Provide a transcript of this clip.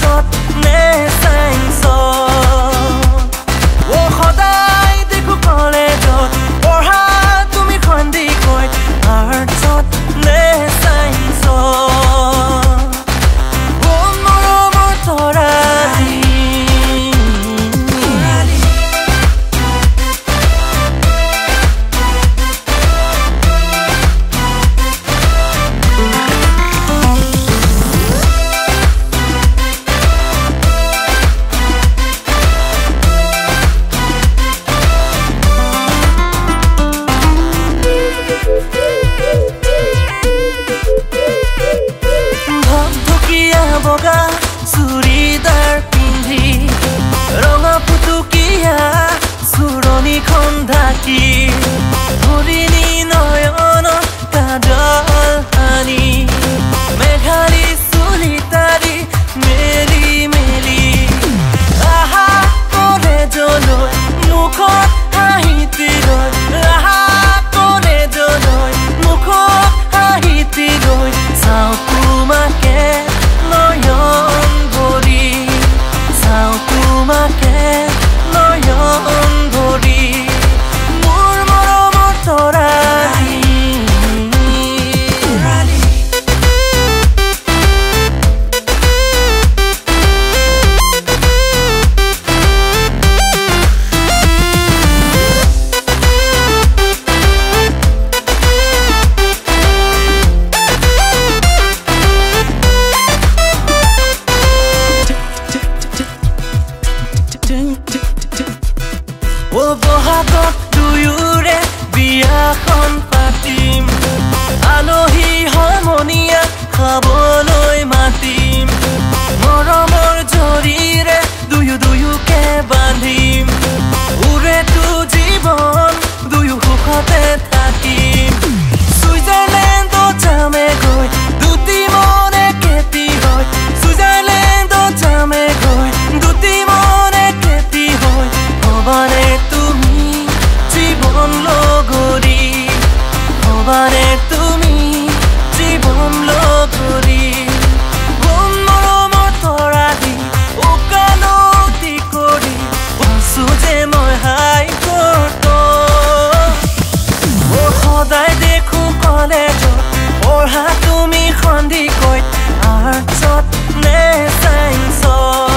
chốt nê say. বগা চুৰিদাৰ পিন্ধি ৰঙা পুতুকীয়া চোৰণীখন ঢাকি শুভাগত দুয়োৰে বিয়াখন 널 쫓내 생선.